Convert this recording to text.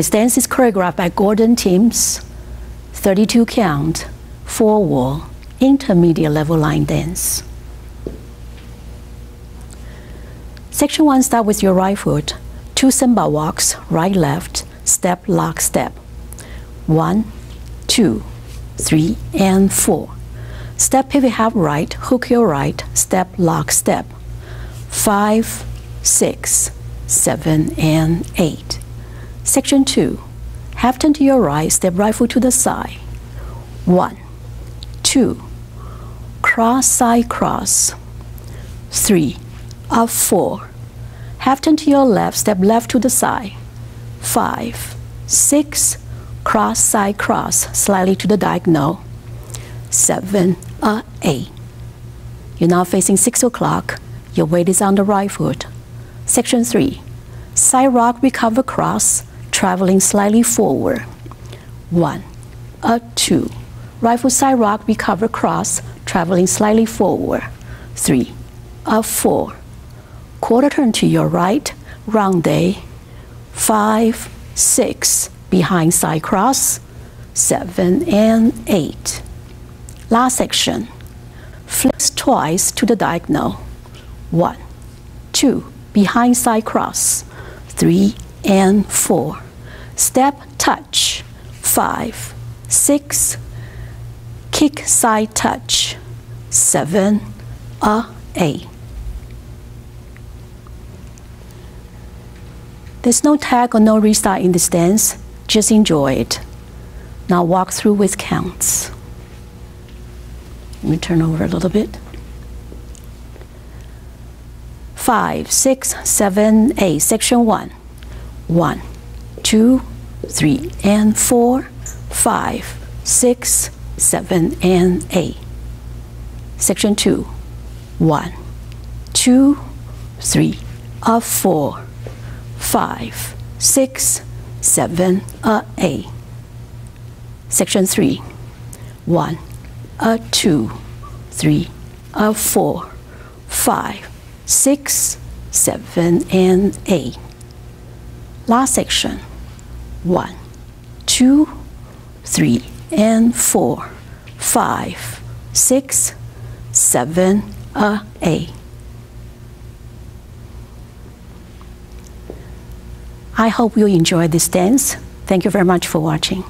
This dance is choreographed by Gordon Timms, 32 count, four wall, intermediate level line dance. Section 1 start with your right foot, two Samba walks, right left, step lock step. One, two, three, and four. Step pivot half right, hook your right, step lock step. Five, six, seven, and eight. Section 2. Half turn to your right, step right foot to the side. 1, 2, cross side cross. 3, up 4. Half turn to your left, step left to the side. 5, 6, cross side cross, slightly to the diagonal. 7, uh, 8. You're now facing 6 o'clock. Your weight is on the right foot. Section 3. Side rock recover cross, traveling slightly forward. One, a two. Rifle side rock, recover cross, traveling slightly forward. Three, a four. Quarter turn to your right, rondé. Five, six, behind side cross. Seven and eight. Last section. Flex twice to the diagonal. One, two, behind side cross. Three and four step touch, five, six, kick side touch, seven, a, eight. There's no tag or no restart in this dance, just enjoy it. Now walk through with counts. Let me turn over a little bit. Five, six, seven, eight, section one. One, two, three, and four, five, six, seven, and eight. Section two, one, two, three, a four, five, six, seven, a eight. Section three, one, a two, three, a four, five, six, seven, and eight. Last section, one, two, three, and four, five, six, seven, uh, eight. I hope you enjoy this dance. Thank you very much for watching.